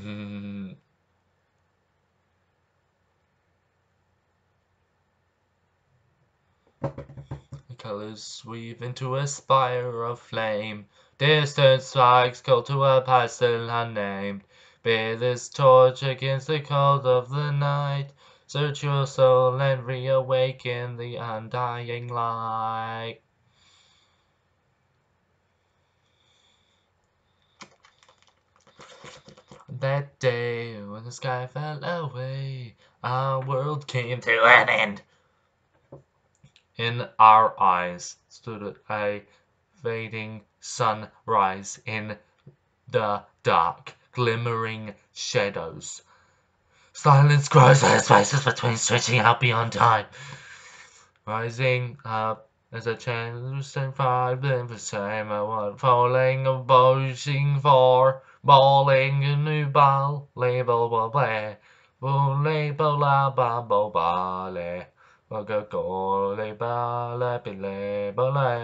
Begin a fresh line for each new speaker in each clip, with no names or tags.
Mm. The colors weave into a spire of flame. Distant spikes call to a pastel unnamed. Bear this torch against the cold of the night. Search your soul and reawaken the undying light. That day when the sky fell away, our world came to an end. In our eyes stood a fading sunrise in the dark, glimmering shadows. Silence grows in spaces between stretching out beyond time. Rising up as a and five then the same I want falling pushing for bowling a new ball label ball play label la ba bo ba le go go le ba la be le ba la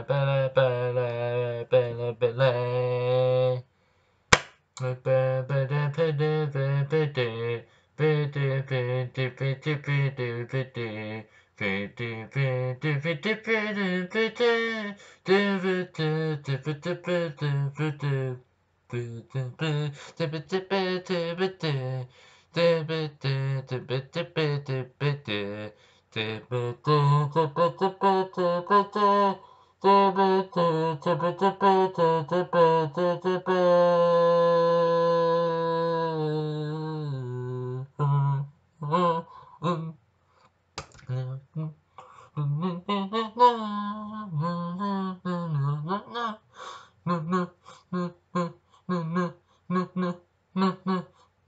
Mm-hmm.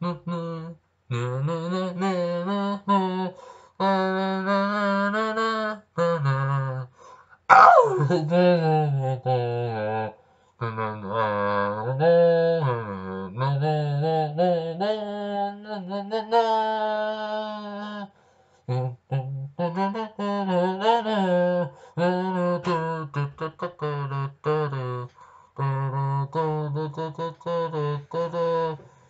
Oh,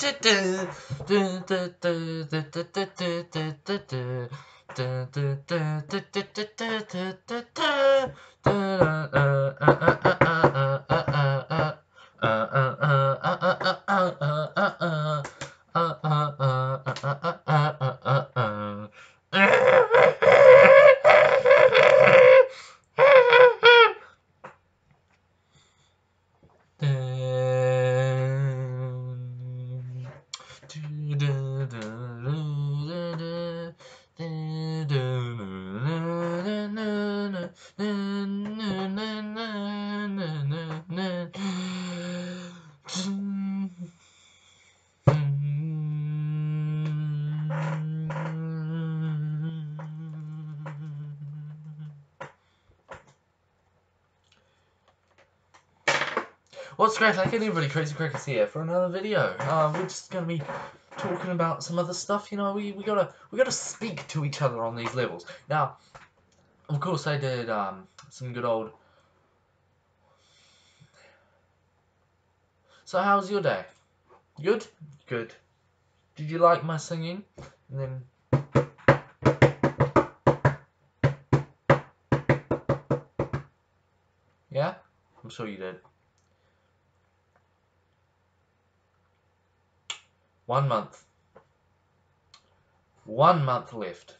be le be le be de, de What's great, like anybody, Crazy Crickets here for another video. Uh, we're just gonna be talking about some other stuff, you know, we, we gotta we gotta speak to each other on these levels. Now, of course I did um, some good old So how's your day? Good? Good. Did you like my singing? And then Yeah? I'm sure you did. One month. One month left.